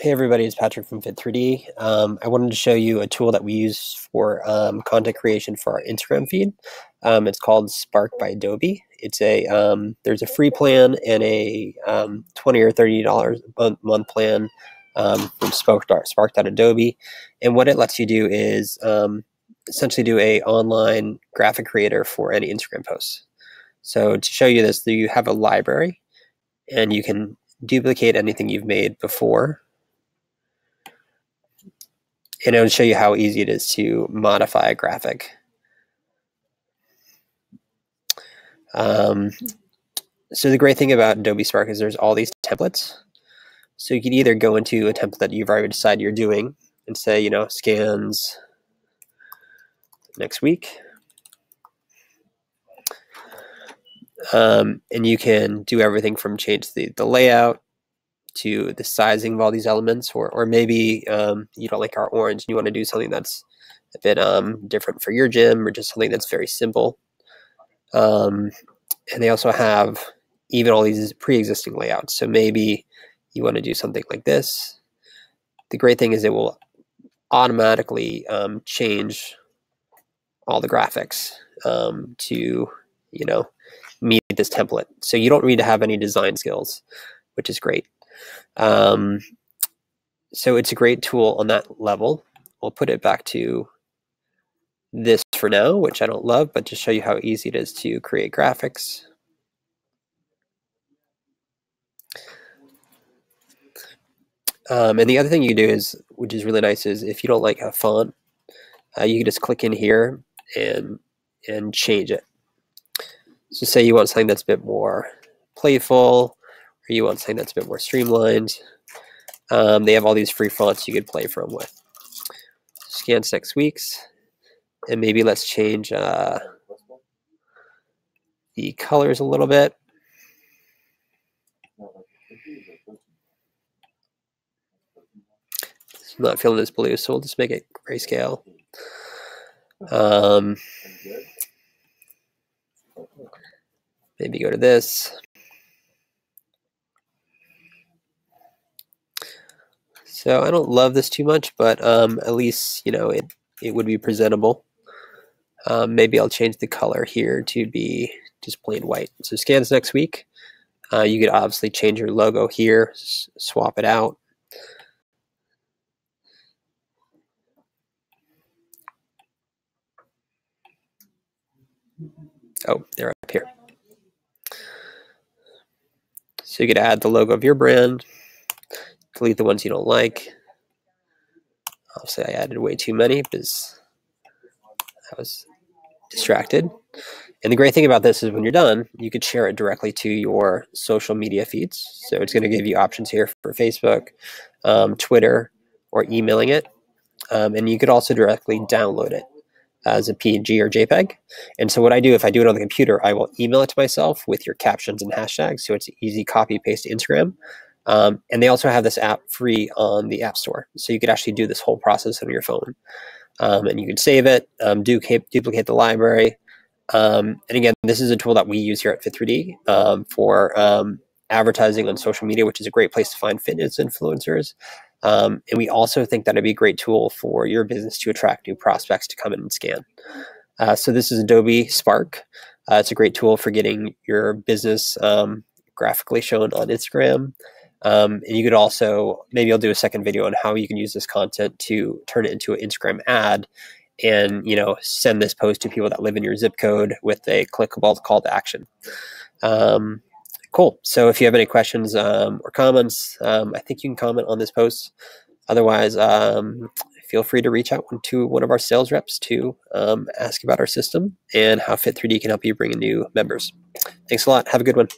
Hey everybody, it's Patrick from Fit3D. Um, I wanted to show you a tool that we use for um, content creation for our Instagram feed. Um, it's called Spark by Adobe. It's a um, there's a free plan and a um, twenty or thirty dollars month plan um, from Spark Spark.adobe, and what it lets you do is essentially do a online graphic creator for any Instagram posts. So to show you this, you have a library, and you can duplicate anything you've made before and it'll show you how easy it is to modify a graphic. Um, so the great thing about Adobe Spark is there's all these templates. So you can either go into a template that you've already decided you're doing and say, you know, scans next week. Um, and you can do everything from change the, the layout to the sizing of all these elements, or or maybe um, you don't like our orange and you want to do something that's a bit um, different for your gym, or just something that's very simple. Um, and they also have even all these pre-existing layouts. So maybe you want to do something like this. The great thing is it will automatically um, change all the graphics um, to you know meet this template. So you don't need to have any design skills, which is great. Um, so it's a great tool on that level. We'll put it back to this for now, which I don't love, but to show you how easy it is to create graphics. Um, and the other thing you do is, which is really nice, is if you don't like a font, uh, you can just click in here and and change it. So say you want something that's a bit more playful, or you want something that's a bit more streamlined. Um, they have all these free fonts you could play from with. Scan six weeks, and maybe let's change uh, the colors a little bit. I'm not feeling this blue, so we'll just make it grayscale. Um, maybe go to this. So I don't love this too much, but um, at least, you know, it, it would be presentable. Um, maybe I'll change the color here to be just plain white. So scans next week. Uh, you could obviously change your logo here, swap it out. Oh, they're up here. So you could add the logo of your brand delete the ones you don't like. Obviously, I added way too many because I was distracted. And the great thing about this is when you're done, you could share it directly to your social media feeds. So it's going to give you options here for Facebook, um, Twitter, or emailing it. Um, and you could also directly download it as a PNG or JPEG. And so what I do, if I do it on the computer, I will email it to myself with your captions and hashtags. So it's easy copy paste to Instagram. Um, and they also have this app free on the App Store. So you could actually do this whole process on your phone. Um, and you can save it, um, duplicate the library. Um, and again, this is a tool that we use here at Fit3D um, for um, advertising on social media, which is a great place to find fitness influencers. and we also think that it'd be a great tool for your business to attract new prospects to come in and scan. Uh, so this is Adobe Spark. Uh, it's a great tool for getting your business graphically shown on Instagram. Um, and you could also maybe I'll do a second video on how you can use this content to turn it into an Instagram ad and you know send this post to people that live in your zip code with a clickable call to action. Um, cool. So if you have any questions um, or comments, um, I think you can comment on this post. Otherwise, um, feel free to reach out to one of our sales reps to um, ask about our system and how Fit3D can help you bring in new members. Thanks a lot. Have a good one.